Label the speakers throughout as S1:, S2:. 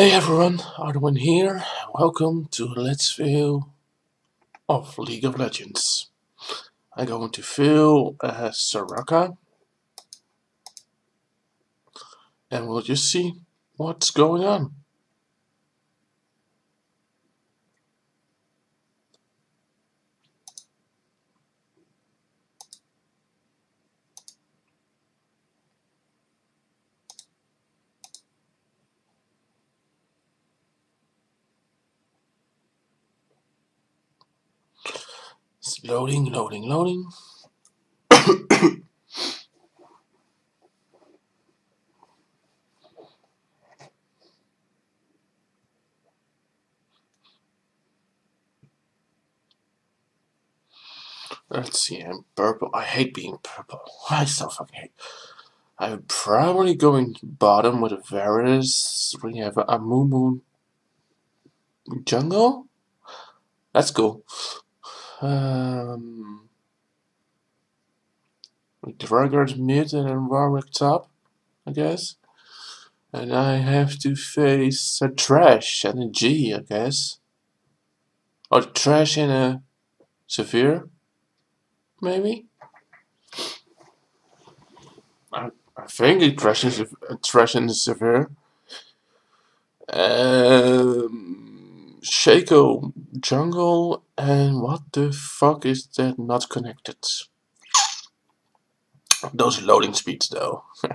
S1: Hey everyone, Ardawen here. Welcome to Let's Fail of League of Legends. I'm going to fail as uh, Soraka. And we'll just see what's going on. It's loading, loading, loading. Let's see, I'm purple. I hate being purple. I so fucking hate. I'm probably going bottom with a Varus. We have a Amumu jungle. Let's go. Um, Draggard mid and Warwick top, I guess. And I have to face a Thresh and a G, I guess. Or Thresh and a Sivir, maybe. I I think it Thresh and a Thresh and a Sivir. Um, Shaco jungle and what the fuck is that not connected? Those loading speeds though.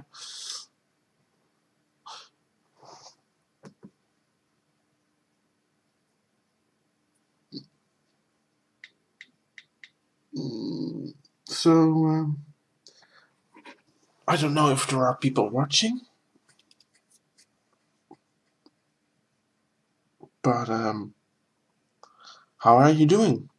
S1: So, um, I don't know if there are people watching, but um, how are you doing?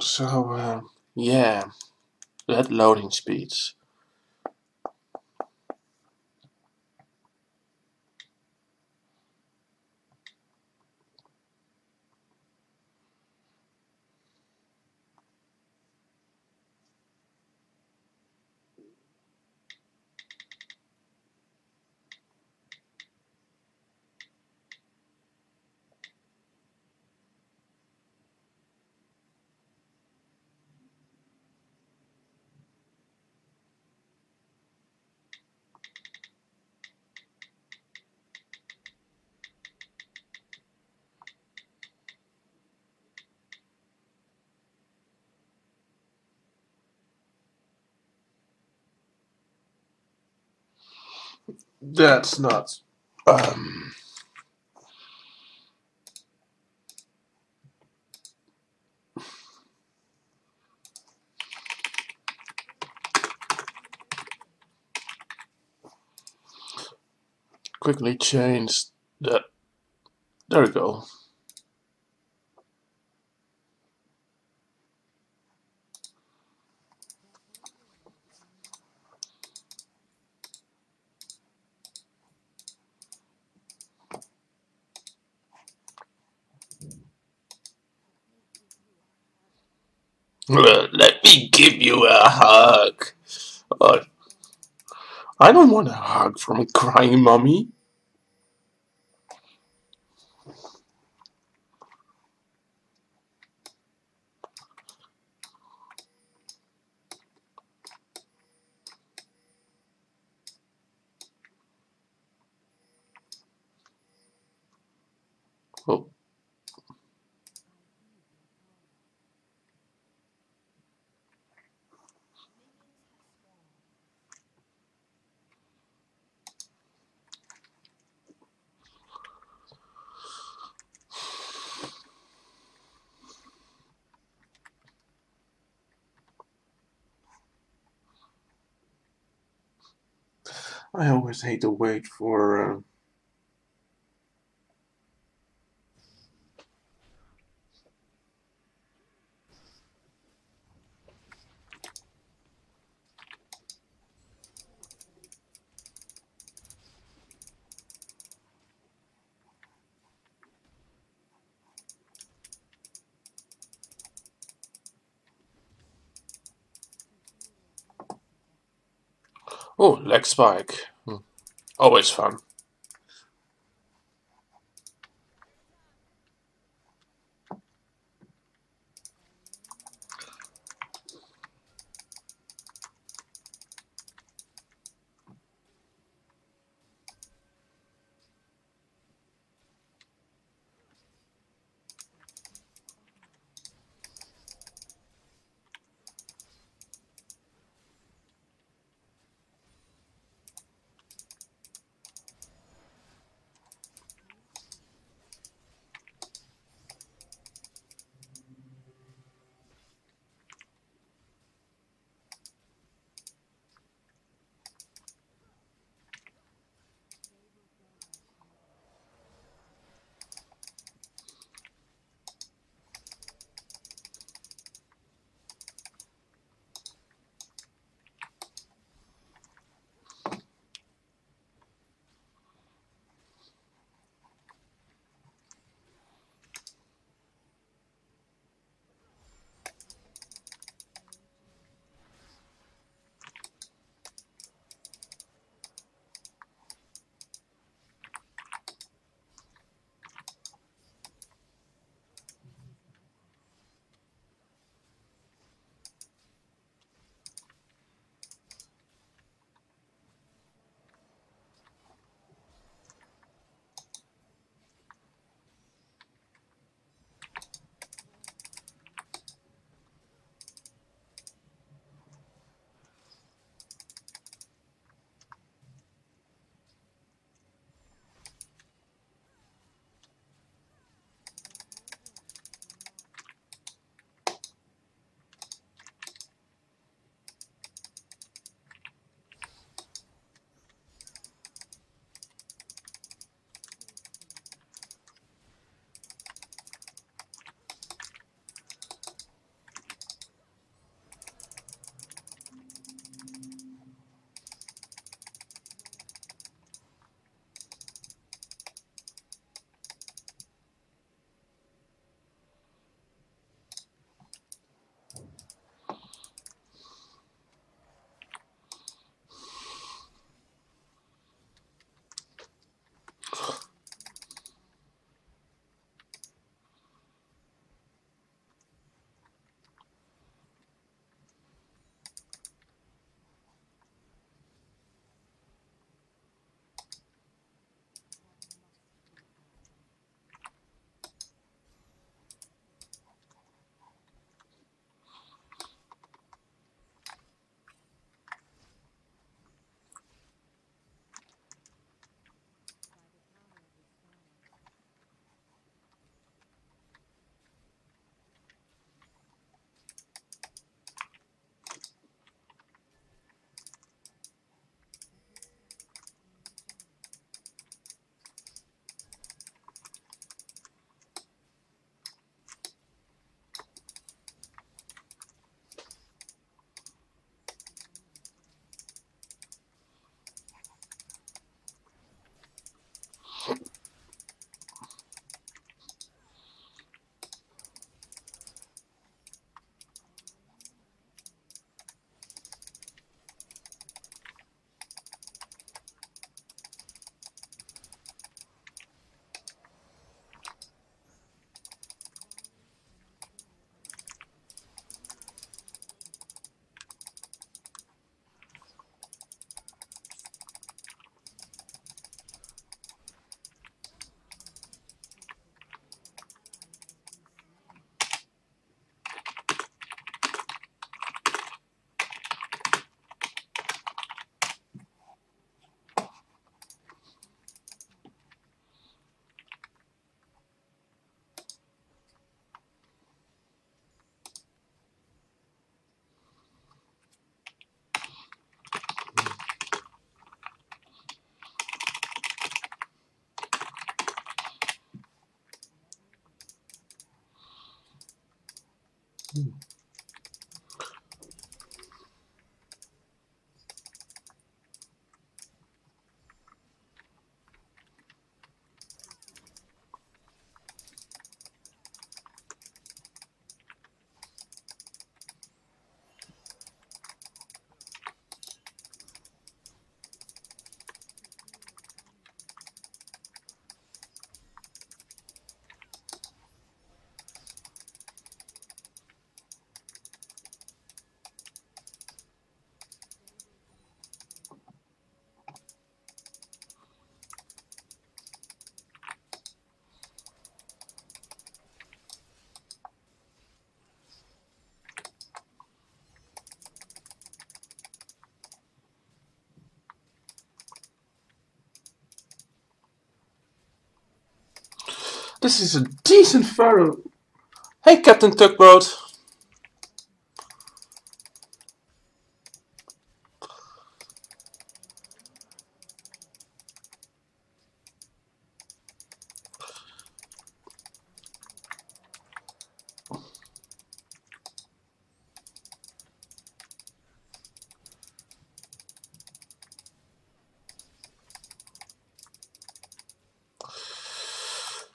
S1: So, uh, yeah, that loading speeds. That's not. Um, quickly change that. There we go. Let me give you a hug. Uh, I don't want a hug from a crying mommy. Oh. I always hate to wait for. Uh, Oh, lag spike. Hmm. Always fun. Hum. This is a decent photo. Hey, Captain Tugboat.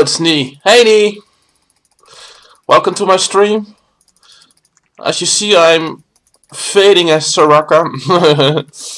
S1: It's Nee. Hey, Nee. Welcome to my stream. As you see, I'm fading as Soraka.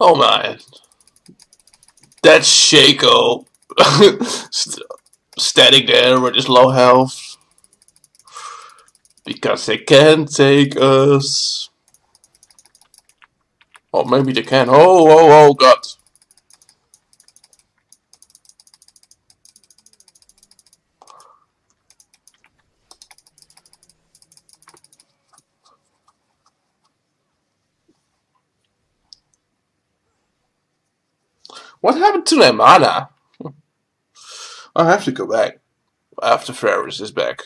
S1: Oh my. That's Shaco. Standing there with his low health. Because they can't take us. Or maybe they can. Oh, oh, oh, God. What happened to mana? I have to go back after Varus is back.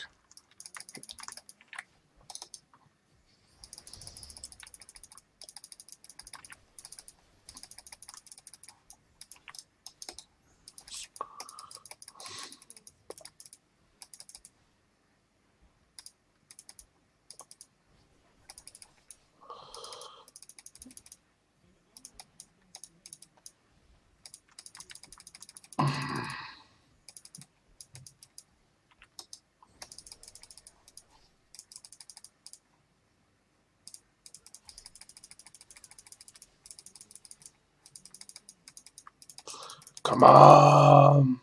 S1: Come on.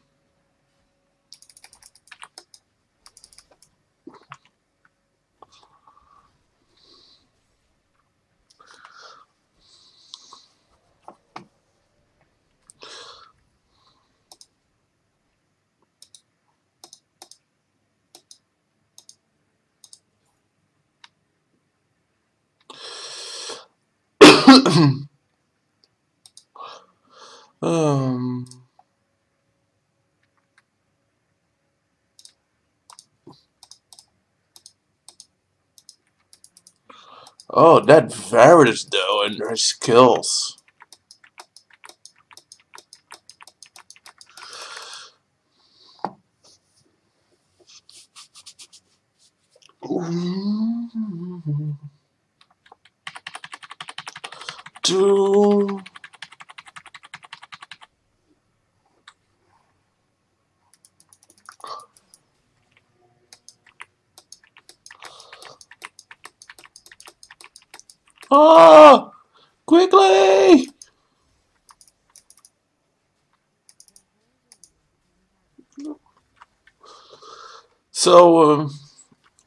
S1: um. Oh, Varus though, and her skills. Two. Oh! Quickly! So, um,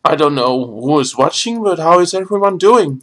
S1: I don't know who is watching, but how is everyone doing?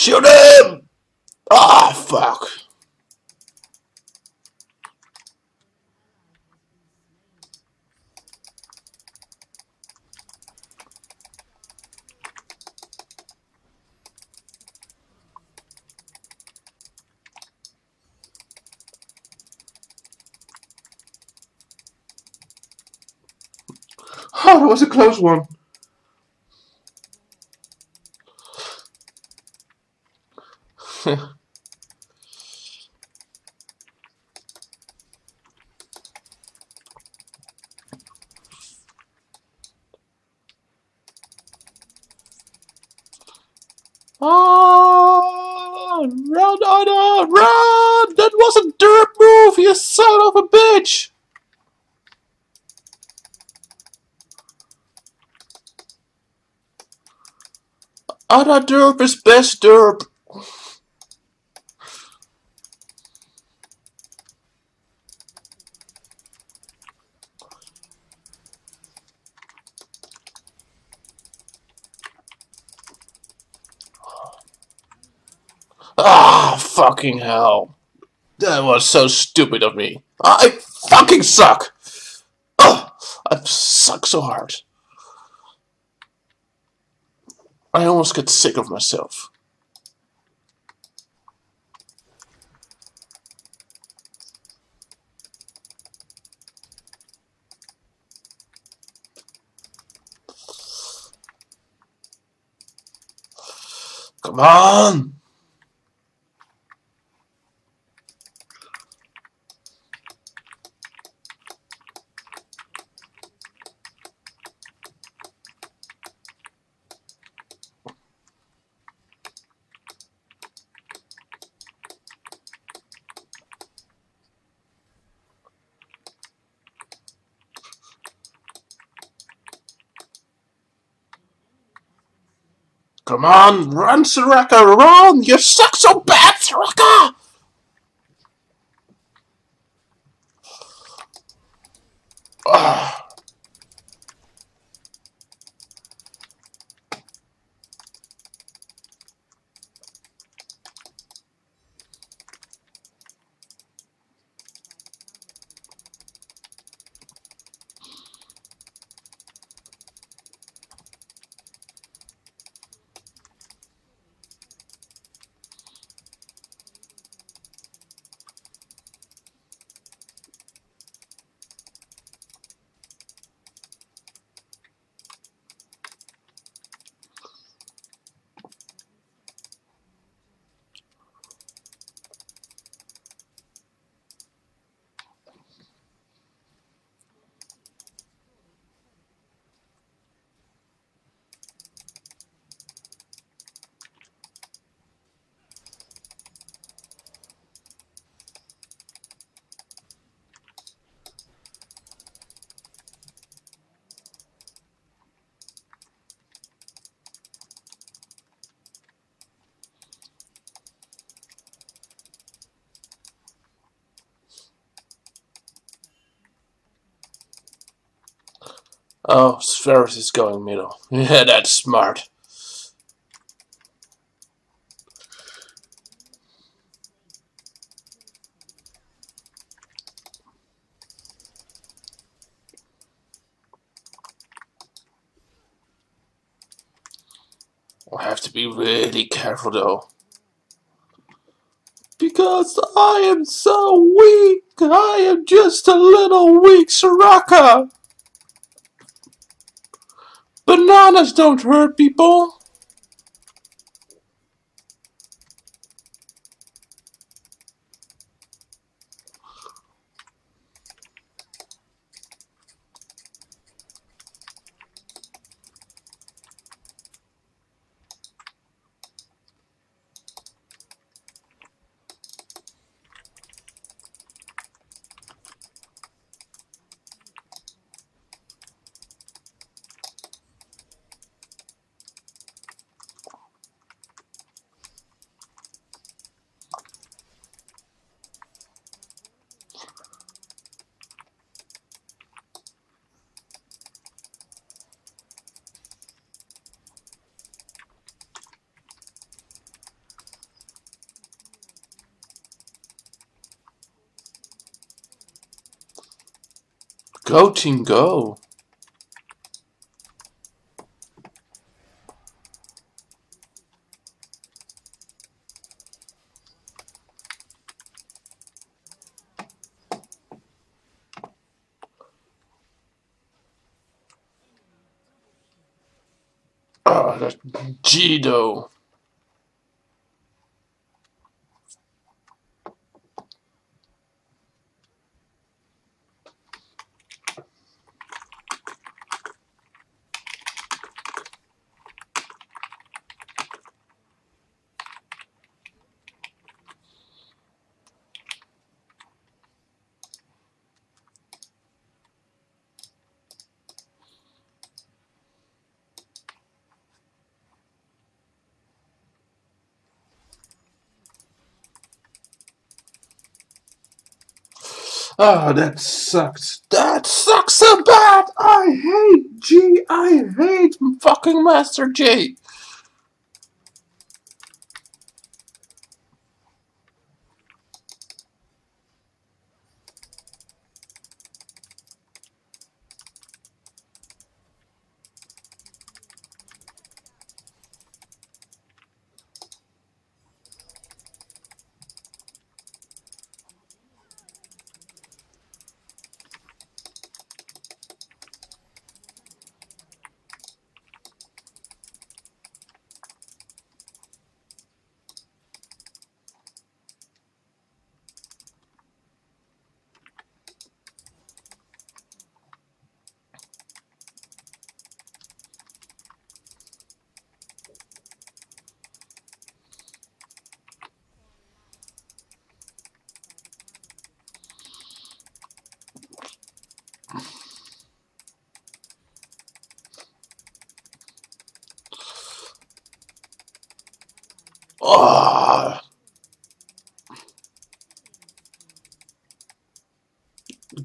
S1: Shoot him! Ah, fuck. Oh, that was a close one. Ah, run, Anna, run! That was a dirt move, you son of a bitch! Anna derp is best derp. Ah, fucking hell. That was so stupid of me. I fucking suck. Ugh, I suck so hard. I almost get sick of myself. Come on! Come on, run, Soraka, run! You suck so bad, Soraka! Oh, Varus is going middle. Yeah, that's smart. I have to be really careful though. Because I am so weak. I am just a little weak Soraka. Bananas don't hurt people. Go team go. Ah, that Gido. Ah, that sucks. That sucks so bad. I hate G. I hate fucking Master Yi.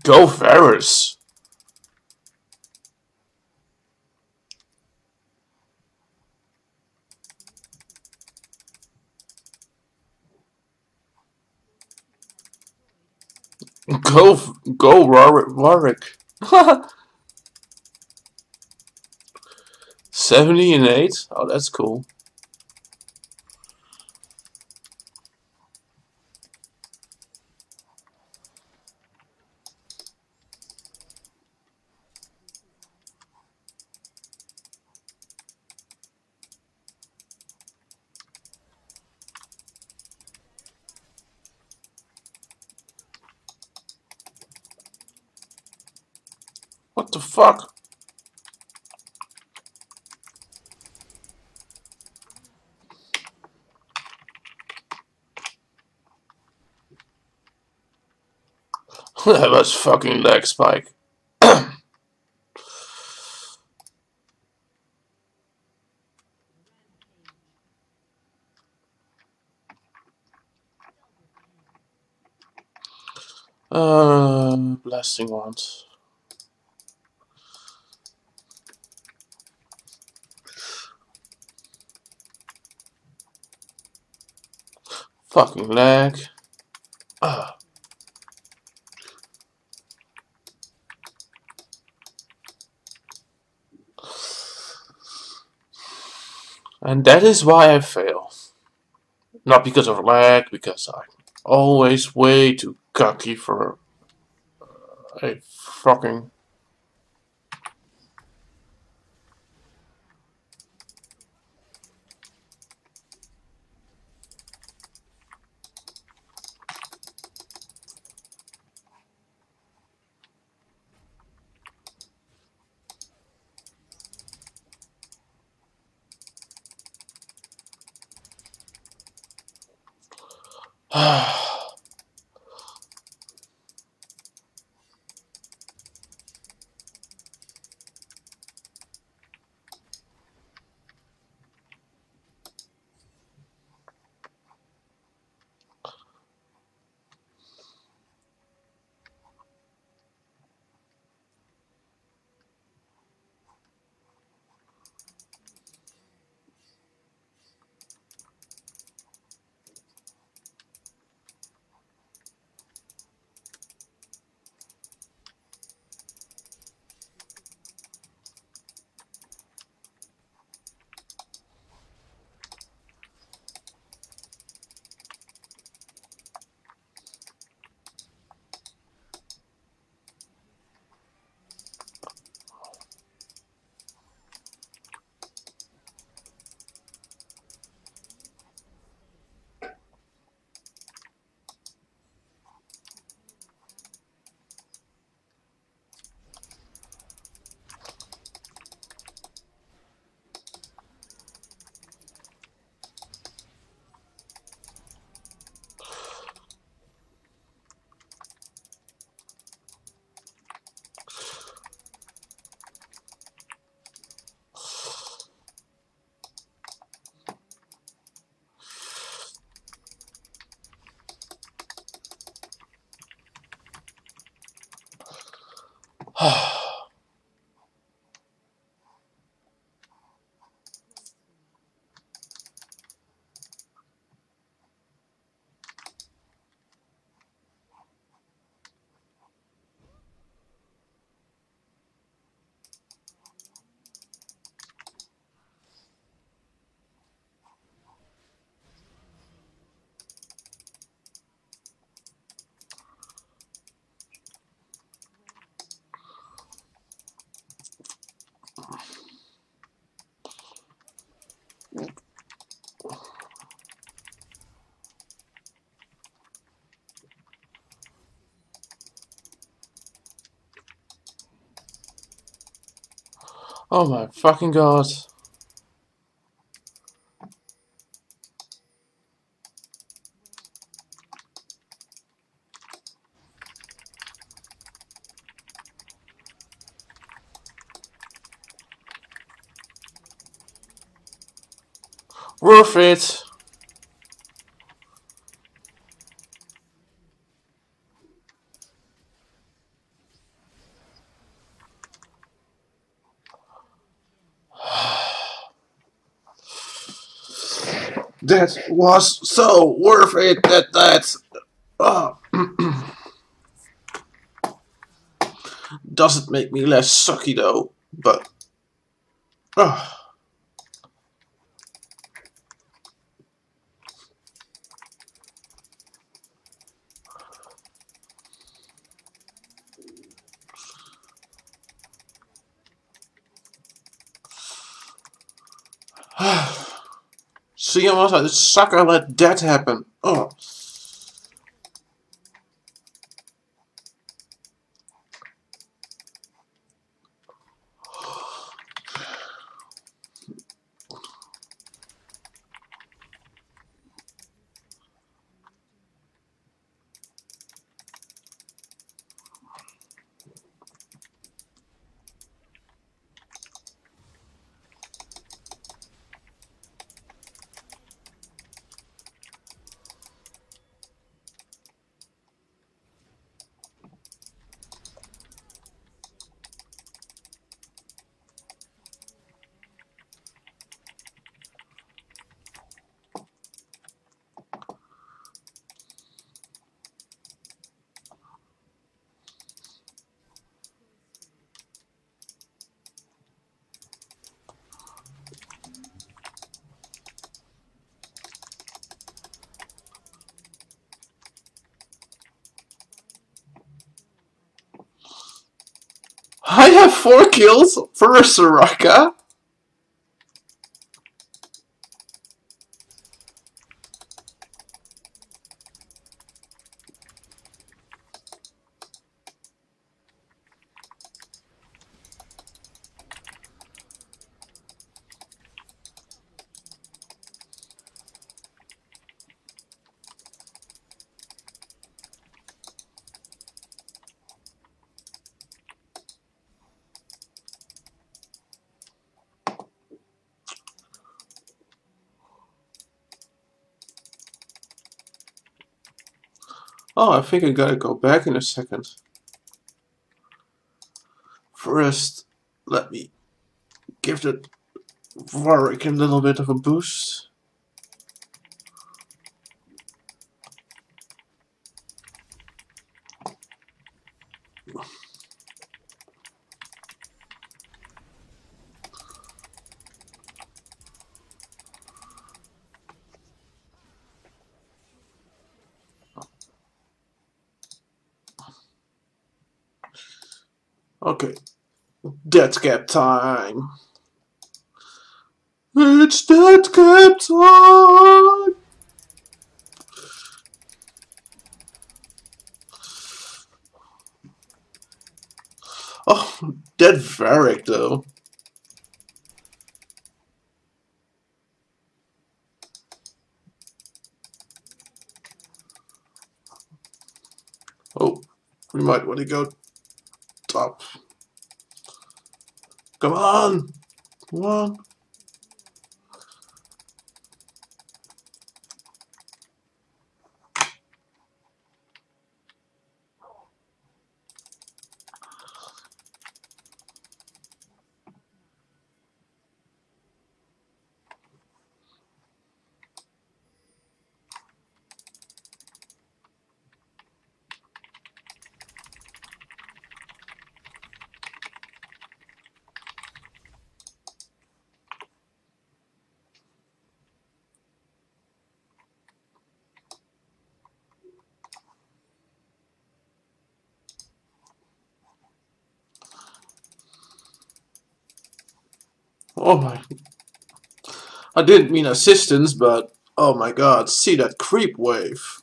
S1: Go Varus. Go, go, Warwick. Warwick. 70 and 8? Oh, that's cool. that was fucking lag spike. uh, blasting wand. Fucking lag. And that is why I fail. Not because of lag, because I'm always way too cocky for a fucking Oh my fucking god. Worth it. That was so worth it that that oh. Uh, doesn't make me less sucky though, but oh. See, I was like, sucker let that happen. Oh. Have four kills for a Soraka. Oh, I think I gotta go back in a second. First, let me give the Warwick a little bit of a boost. Okay. Dead cap time. It's dead cap time. Oh, dead Varric though. Oh, we might want to go top. Come on! Come on! Oh my. I didn't mean assistance, but oh my god, see that creep wave.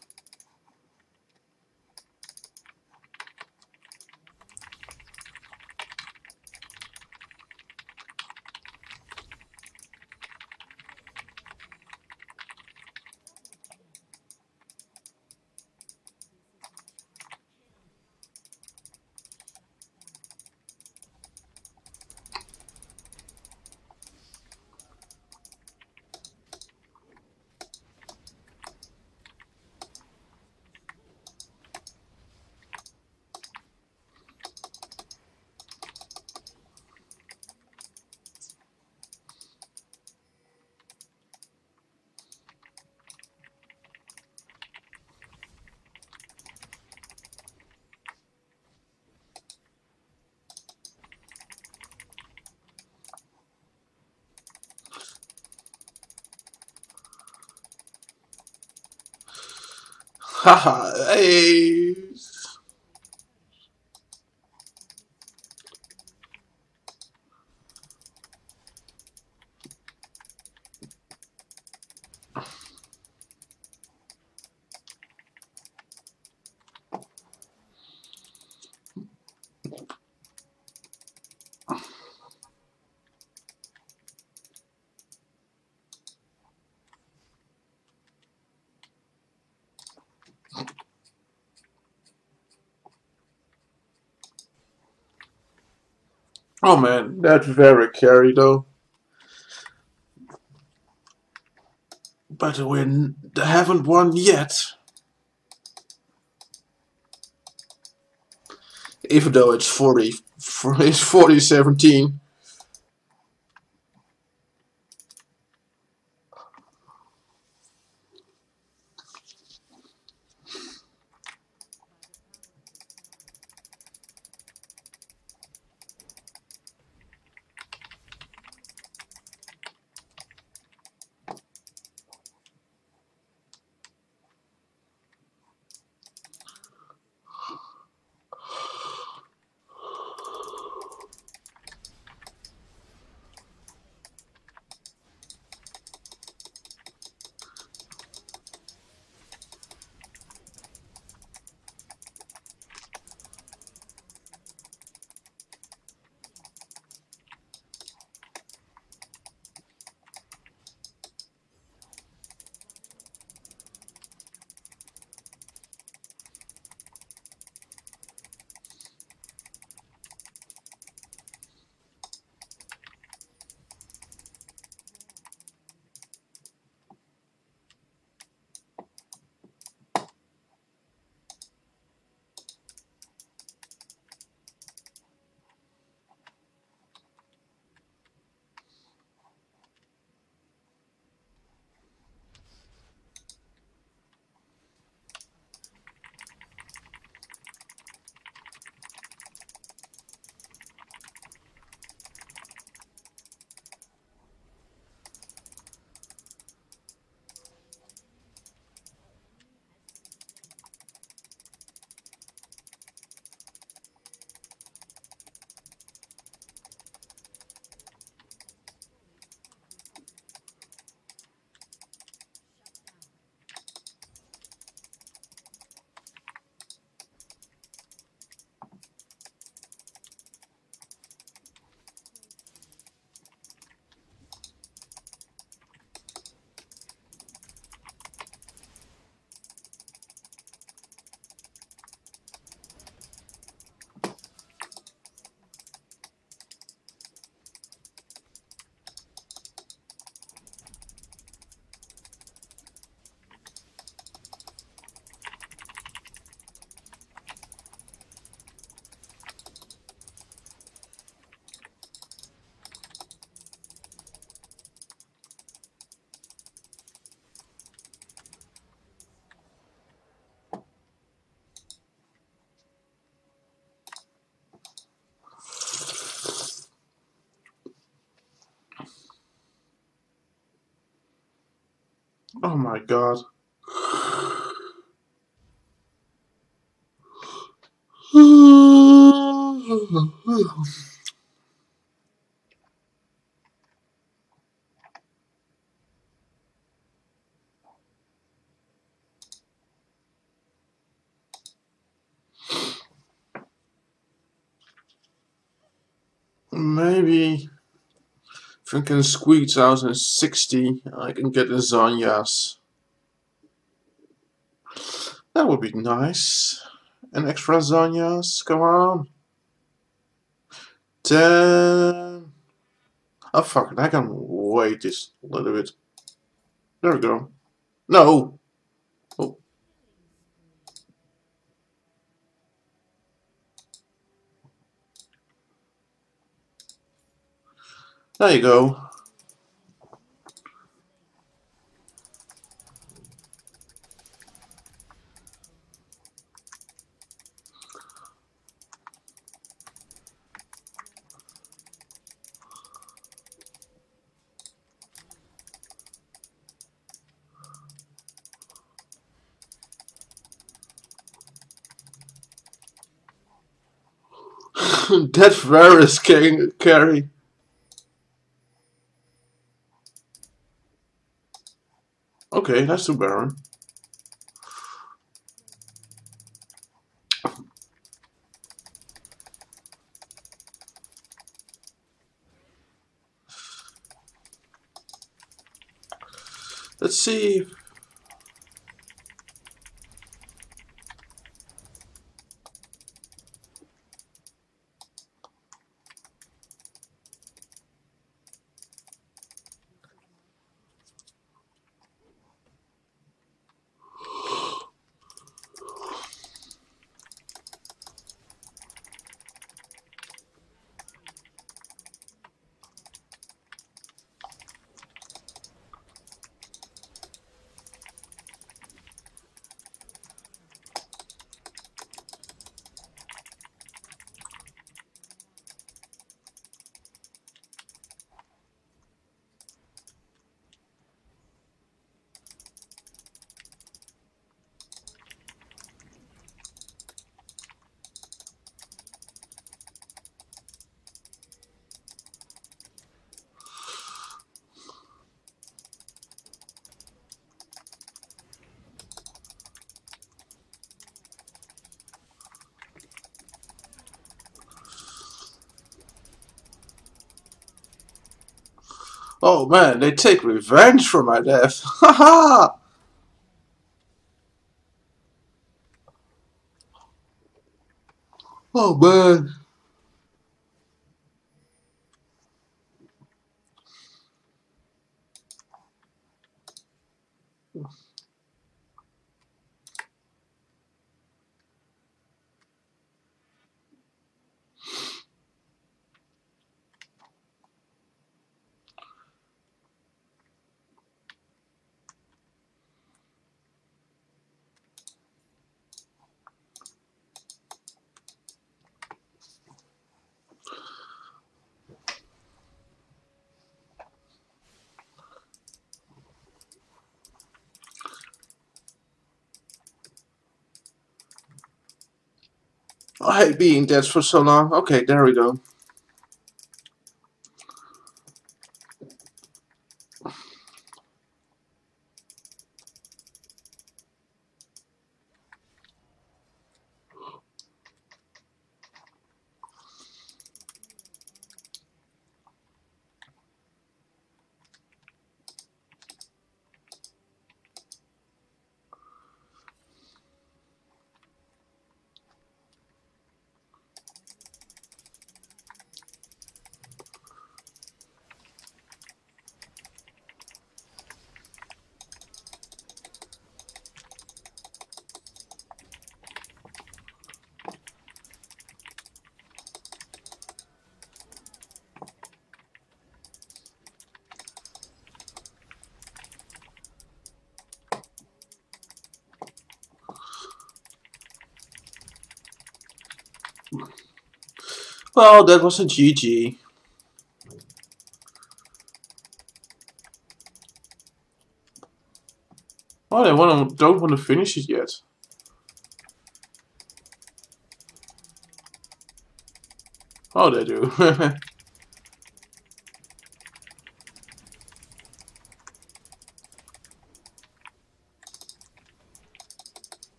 S1: Haha, hey. Oh man, that's very carry though. But we haven't won yet. Even though it's 40, it's 40 17. Oh my god. Maybe can squeeze out in 60, I can get Zhonya's. That would be nice. An extra Zhonya's, come on. 10. Oh fuck I can wait this a little bit. There we go. No! Oh. There you go. that Varus can carry. Okay, that's too Baron. Let's see Oh man, they take revenge for my death. Ha ha! oh man. I hate being dead for so long. Okay, there we go. Well, that was a GG. Oh, they wanna, don't want to finish it yet. Oh, they do.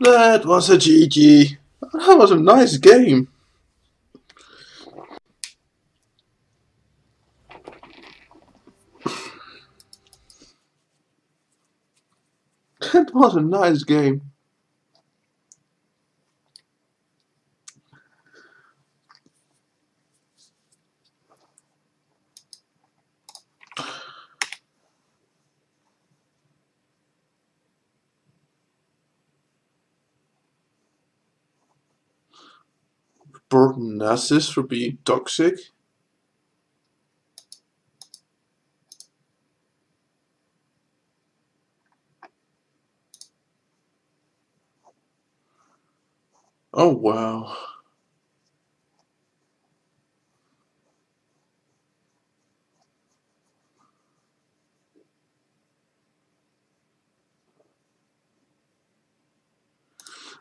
S1: That was a GG. That was a nice game. That was a nice game. Nasus for being toxic. Oh wow.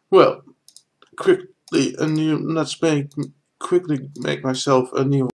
S1: Well, quickly and you let's make quickly make myself a new